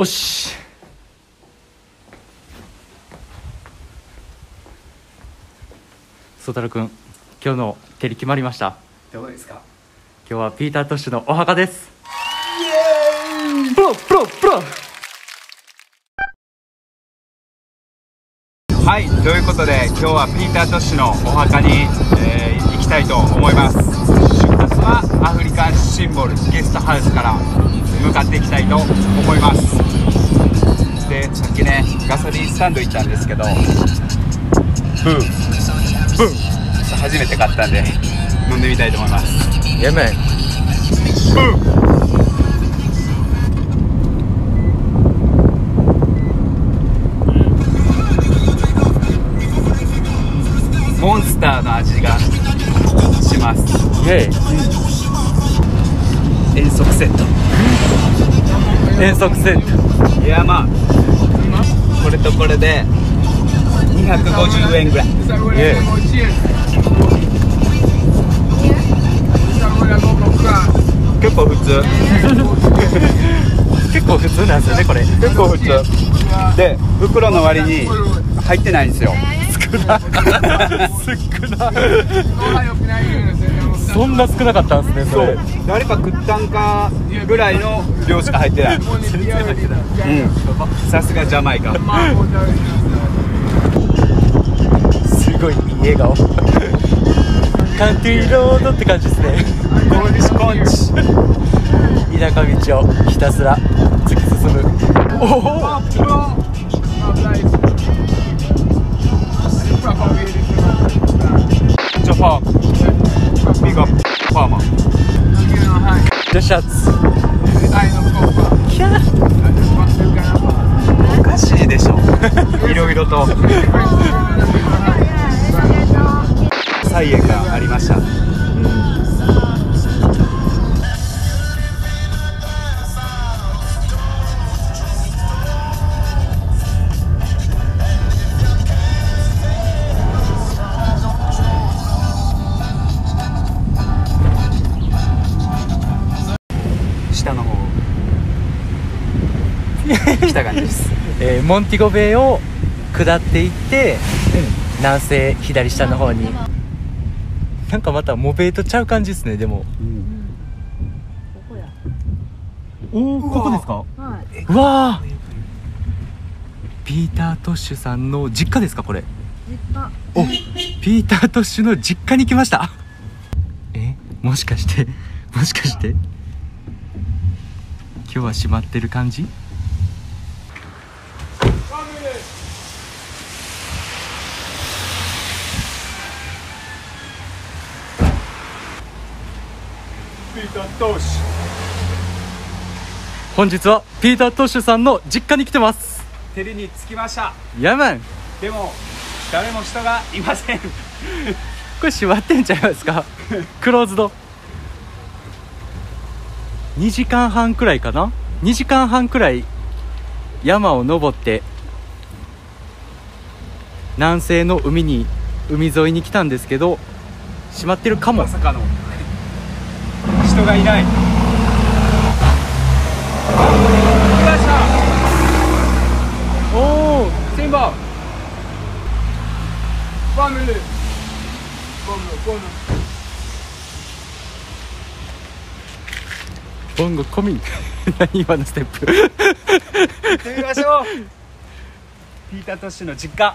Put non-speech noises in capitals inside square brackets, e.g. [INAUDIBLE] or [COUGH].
おし。曽太郎君今日の照り決まりました。どうですか？今日はピーター・トッシュのお墓です。イエーイ！プロプロプロ！はいということで今日はピーター・トッシュのお墓に、えー行きたいと思います。出発はアフリカンシンボルゲストハウスから向かっていきたいと思いますガソリンド行ったんですけどブーブー初めて買ったんで飲んでみたいと思います。イエメンブーモンスターの味がします。イエイ遠足セット。遠足セット。いやまあこれとこれで250円ぐらい。イエ結構普通。イ [LAUGHS] 結構普通なんですよねこれ。結構普通。で袋の割に入ってないんですよ。[LAUGHS] 少な少な [LAUGHS] そんな少なかったんですねそれ。誰か食ったんかぐらいの量しか入ってない。全然入ってない。うん。さすがジャマイカ。すごいいい笑顔カントリーロードって感じですね。コーニッシュコンチ。田舎道をひたすら突き進む。おおじゃシャツ。キャー。おかしいでしょ。いろいろと。菜園がありました下の方。[LAUGHS] 来た感じです。えーモンティゴベイを下っていって、南西左下の方に。なんかまたモベイとちゃう感じですねでも。おおここですか？はい。うわー。ピーター・トッシュさんの実家ですかこれ？実家。おピーター・トッシュの実家に来ました。えもしかしてもしかして今日は閉まってる感じ？ピーター・トーシ。本日はピーター・トッシュさんの実家に来てます。照りに着きました。ヤマンでも誰も人がいません。[LAUGHS] これ閉まってんちゃいますか？[LAUGHS] クローズド2時間半くらいかな？2時間半くらい山を登って南西の海に海沿いに来たんですけど閉まってるかも。まさかの。人がいない。おおシンバファミリーボム。ボムボンゴ込み。[LAUGHS] 何今のステップ。行ってみましょう。ピーター・トッシュの実家